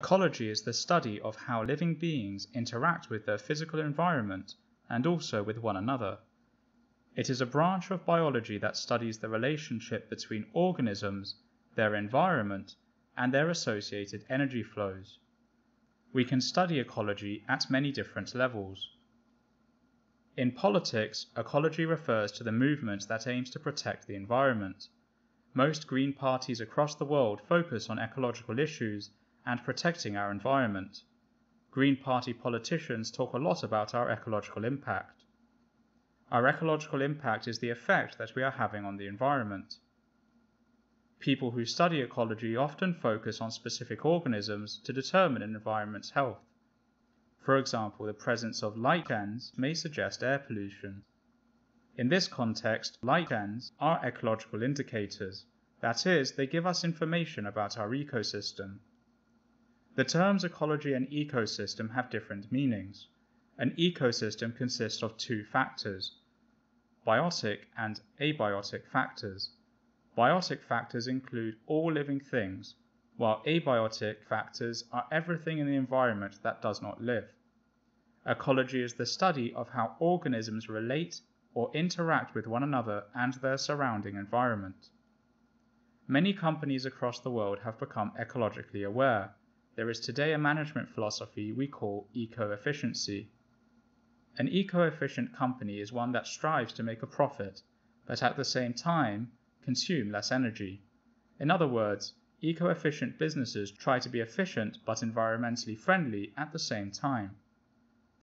Ecology is the study of how living beings interact with their physical environment and also with one another. It is a branch of biology that studies the relationship between organisms, their environment, and their associated energy flows. We can study ecology at many different levels. In politics, ecology refers to the movement that aims to protect the environment. Most green parties across the world focus on ecological issues and protecting our environment. Green Party politicians talk a lot about our ecological impact. Our ecological impact is the effect that we are having on the environment. People who study ecology often focus on specific organisms to determine an environment's health. For example, the presence of lichens may suggest air pollution. In this context, lichens are ecological indicators, that is, they give us information about our ecosystem. The terms ecology and ecosystem have different meanings. An ecosystem consists of two factors, biotic and abiotic factors. Biotic factors include all living things, while abiotic factors are everything in the environment that does not live. Ecology is the study of how organisms relate or interact with one another and their surrounding environment. Many companies across the world have become ecologically aware there is today a management philosophy we call eco-efficiency. An eco-efficient company is one that strives to make a profit, but at the same time consume less energy. In other words, eco-efficient businesses try to be efficient but environmentally friendly at the same time.